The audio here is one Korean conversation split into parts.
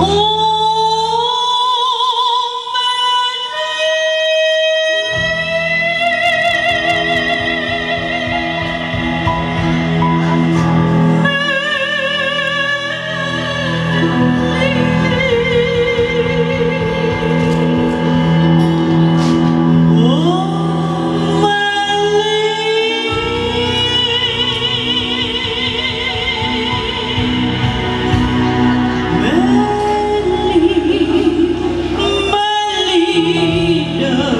오 나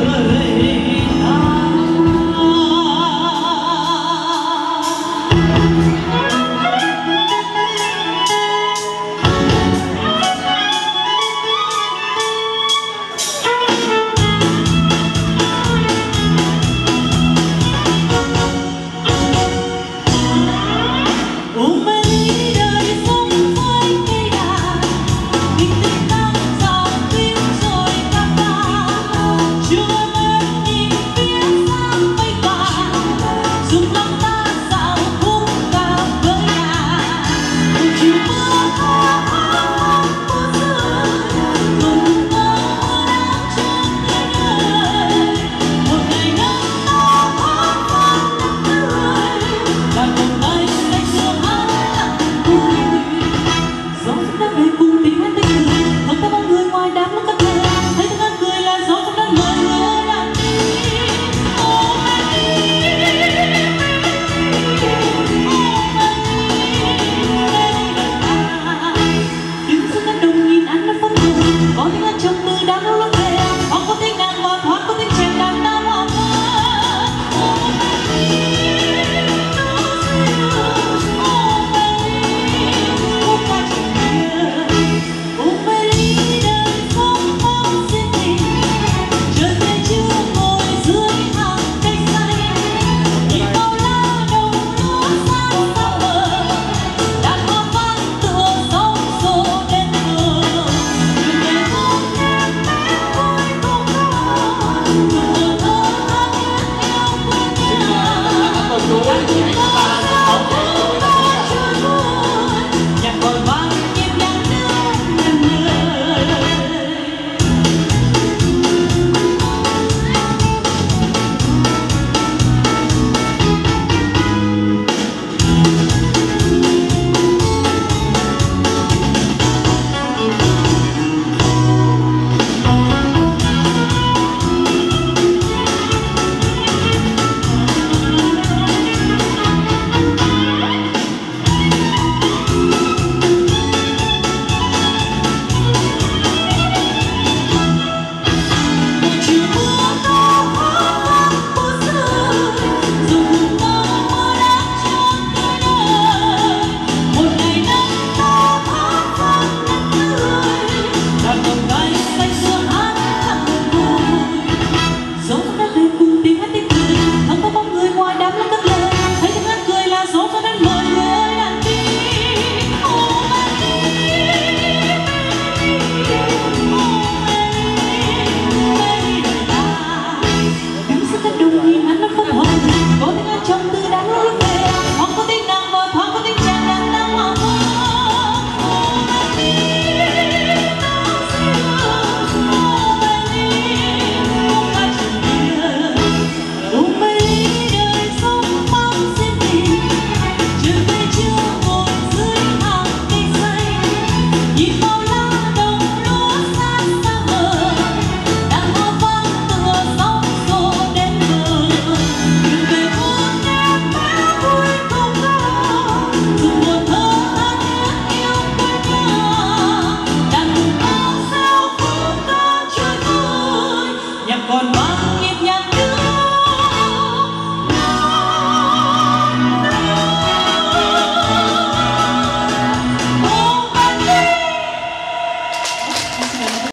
아,